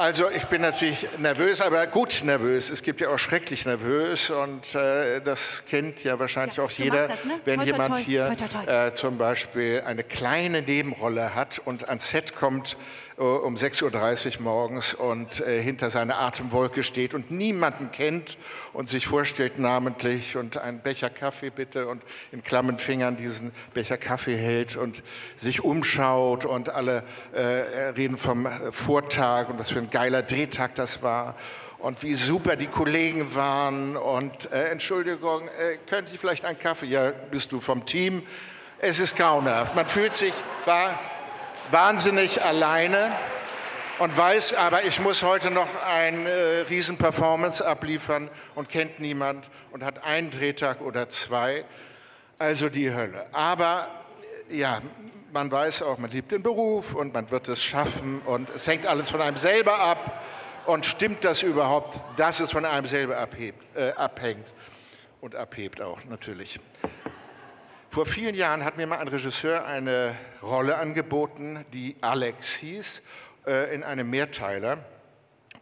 Also ich bin natürlich nervös, aber gut nervös. Es gibt ja auch schrecklich nervös und äh, das kennt ja wahrscheinlich ja, auch jeder, das, ne? wenn toi, jemand toi, toi, hier äh, zum Beispiel eine kleine Nebenrolle hat und ans Set kommt äh, um 6.30 Uhr morgens und äh, hinter seiner Atemwolke steht und niemanden kennt und sich vorstellt namentlich und einen Becher Kaffee bitte und in klammen Fingern diesen Becher Kaffee hält und sich umschaut und alle äh, reden vom Vortag und was für ein geiler Drehtag das war und wie super die Kollegen waren und äh, Entschuldigung, äh, könnte ich vielleicht einen Kaffee? Ja, bist du vom Team? Es ist grauenhaft. Man fühlt sich war wahnsinnig alleine und weiß aber, ich muss heute noch eine äh, Riesenperformance abliefern und kennt niemand und hat einen Drehtag oder zwei. Also die Hölle. Aber ja, man weiß auch, man liebt den Beruf und man wird es schaffen und es hängt alles von einem selber ab. Und stimmt das überhaupt, dass es von einem selber abhebt, äh, abhängt und abhebt auch natürlich. Vor vielen Jahren hat mir mal ein Regisseur eine Rolle angeboten, die Alex hieß, äh, in einem Mehrteiler.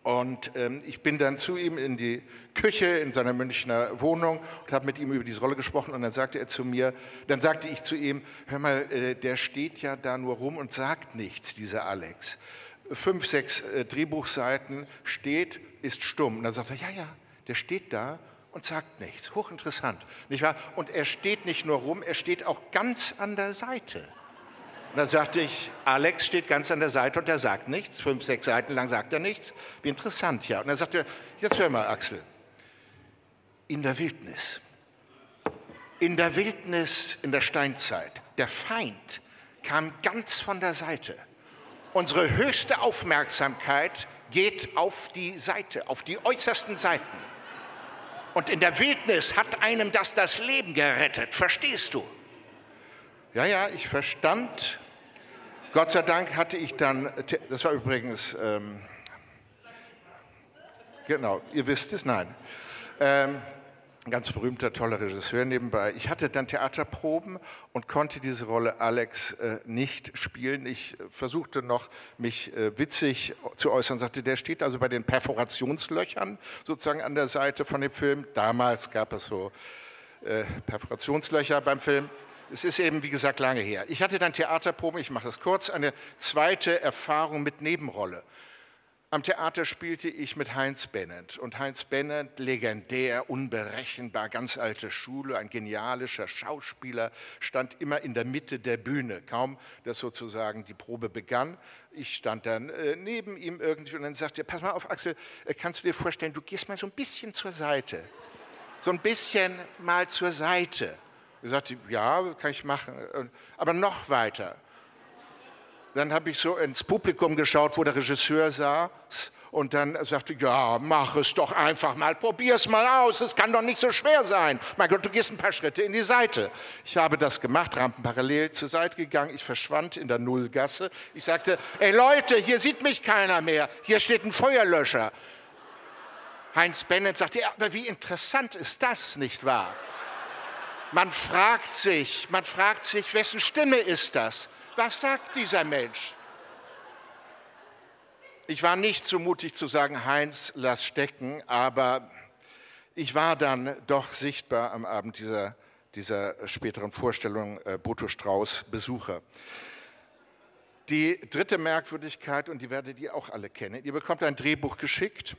Und ähm, ich bin dann zu ihm in die Küche in seiner Münchner Wohnung und habe mit ihm über diese Rolle gesprochen. Und dann sagte er zu mir, dann sagte ich zu ihm, hör mal, äh, der steht ja da nur rum und sagt nichts, dieser Alex. Fünf, sechs äh, Drehbuchseiten steht, ist stumm. Und dann sagt er, ja, ja, der steht da und sagt nichts. Hochinteressant, nicht wahr? Und er steht nicht nur rum, er steht auch ganz an der Seite. Und da sagte ich, Alex steht ganz an der Seite und er sagt nichts. Fünf, sechs Seiten lang sagt er nichts. Wie interessant, ja. Und dann sagte er, jetzt hör mal, Axel, in der Wildnis, in der Wildnis in der Steinzeit, der Feind kam ganz von der Seite. Unsere höchste Aufmerksamkeit geht auf die Seite, auf die äußersten Seiten. Und in der Wildnis hat einem das das Leben gerettet. Verstehst du? Ja, ja, ich verstand. Gott sei Dank hatte ich dann, das war übrigens, ähm, genau, ihr wisst es, nein. Ähm, ein ganz berühmter, toller Regisseur nebenbei. Ich hatte dann Theaterproben und konnte diese Rolle Alex äh, nicht spielen. Ich äh, versuchte noch, mich äh, witzig zu äußern, sagte, der steht also bei den Perforationslöchern sozusagen an der Seite von dem Film. Damals gab es so äh, Perforationslöcher beim Film. Es ist eben, wie gesagt, lange her. Ich hatte dann Theaterproben, ich mache das kurz, eine zweite Erfahrung mit Nebenrolle. Am Theater spielte ich mit Heinz Bennett. Und Heinz Bennett, legendär, unberechenbar, ganz alte Schule, ein genialischer Schauspieler, stand immer in der Mitte der Bühne. Kaum, dass sozusagen die Probe begann. Ich stand dann äh, neben ihm irgendwie und dann sagte er, pass mal auf, Axel, äh, kannst du dir vorstellen, du gehst mal so ein bisschen zur Seite. So ein bisschen mal zur Seite. Ich sagte, ja, kann ich machen, aber noch weiter. Dann habe ich so ins Publikum geschaut, wo der Regisseur saß und dann sagte, ja, mach es doch einfach mal, probier es mal aus, es kann doch nicht so schwer sein. Mein Gott, du gehst ein paar Schritte in die Seite. Ich habe das gemacht, rampenparallel zur Seite gegangen, ich verschwand in der Nullgasse. Ich sagte, ey Leute, hier sieht mich keiner mehr, hier steht ein Feuerlöscher. Heinz Bennett sagte, aber wie interessant ist das, nicht wahr? Man fragt sich, man fragt sich, wessen Stimme ist das? Was sagt dieser Mensch? Ich war nicht so mutig zu sagen, Heinz, lass stecken, aber ich war dann doch sichtbar am Abend dieser, dieser späteren Vorstellung äh, Boto Strauß Besucher. Die dritte Merkwürdigkeit, und die werdet ihr auch alle kennen, ihr bekommt ein Drehbuch geschickt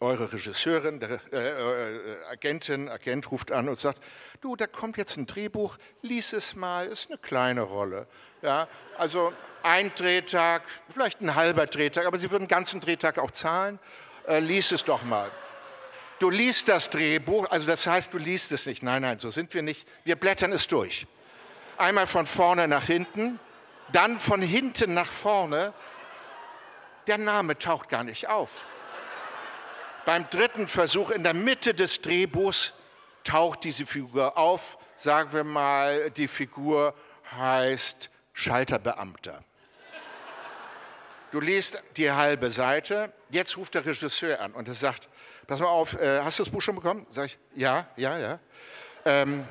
eure Regisseurin, der äh, äh, Agentin, Agent ruft an und sagt, du, da kommt jetzt ein Drehbuch, lies es mal, ist eine kleine Rolle. Ja, also ein Drehtag, vielleicht ein halber Drehtag, aber Sie würden einen ganzen Drehtag auch zahlen, äh, lies es doch mal. Du liest das Drehbuch, also das heißt, du liest es nicht. Nein, nein, so sind wir nicht. Wir blättern es durch. Einmal von vorne nach hinten, dann von hinten nach vorne. Der Name taucht gar nicht auf. Beim dritten Versuch in der Mitte des Drehbuchs taucht diese Figur auf. Sagen wir mal, die Figur heißt Schalterbeamter. Du liest die halbe Seite, jetzt ruft der Regisseur an und er sagt, pass mal auf, äh, hast du das Buch schon bekommen? Sag ich, ja, ja, ja. Ähm,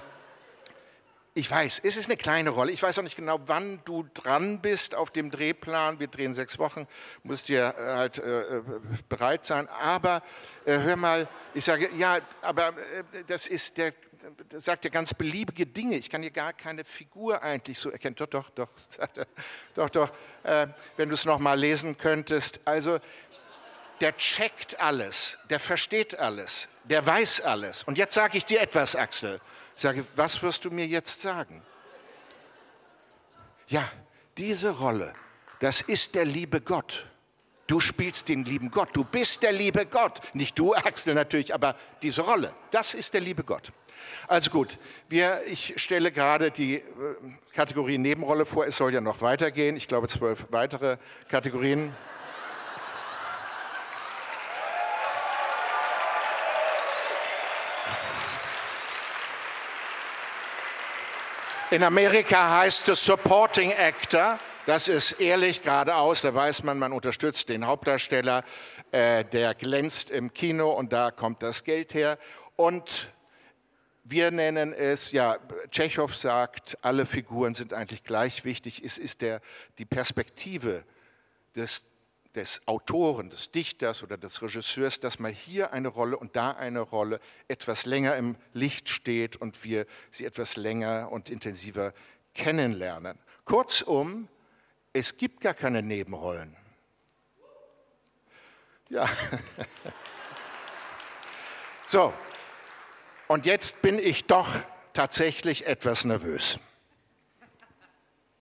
Ich weiß, es ist eine kleine Rolle. Ich weiß auch nicht genau, wann du dran bist auf dem Drehplan. Wir drehen sechs Wochen, musst dir äh, halt äh, äh, bereit sein. Aber äh, hör mal, ich sage, ja, aber äh, das ist der, das sagt ja ganz beliebige Dinge. Ich kann hier gar keine Figur eigentlich so erkennen. Doch, doch, doch, doch, doch. Äh, wenn du es noch mal lesen könntest. Also der checkt alles, der versteht alles, der weiß alles. Und jetzt sage ich dir etwas, Axel. Sage, was wirst du mir jetzt sagen? Ja, diese Rolle, das ist der liebe Gott. Du spielst den lieben Gott. Du bist der liebe Gott. Nicht du, Axel, natürlich, aber diese Rolle, das ist der liebe Gott. Also gut, wir, ich stelle gerade die äh, Kategorie Nebenrolle vor. Es soll ja noch weitergehen. Ich glaube, zwölf weitere Kategorien. In Amerika heißt es Supporting Actor. Das ist ehrlich geradeaus, da weiß man, man unterstützt den Hauptdarsteller, äh, der glänzt im Kino und da kommt das Geld her. Und wir nennen es, ja, Tschechow sagt, alle Figuren sind eigentlich gleich wichtig. Es ist der, die Perspektive des des Autoren, des Dichters oder des Regisseurs, dass mal hier eine Rolle und da eine Rolle etwas länger im Licht steht und wir sie etwas länger und intensiver kennenlernen. Kurzum, es gibt gar keine Nebenrollen. Ja. So, und jetzt bin ich doch tatsächlich etwas nervös.